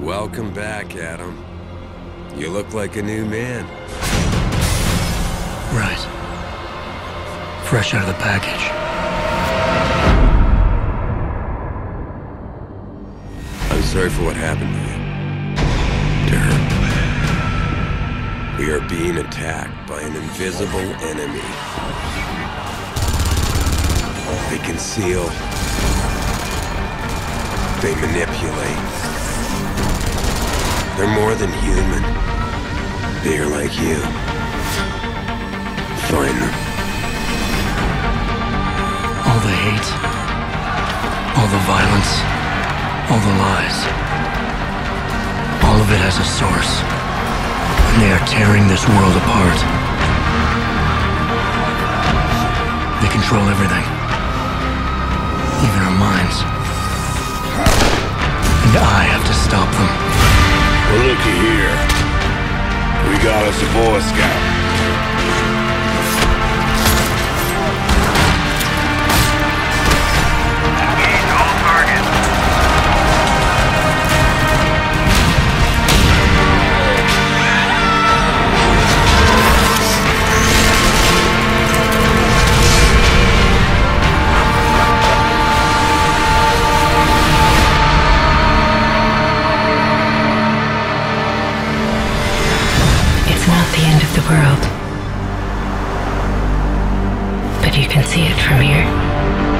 Welcome back, Adam. You look like a new man. Right. Fresh out of the package. I'm sorry for what happened to you. To her. We are being attacked by an invisible enemy. They conceal. They manipulate. They're more than human. They are like you. Find them. All the hate. All the violence. All the lies. All of it has a source. And they are tearing this world apart. They control everything. Even our minds. And I have to stop them. Looky here. We got us a Boy Scout. Of the world. But you can see it from here.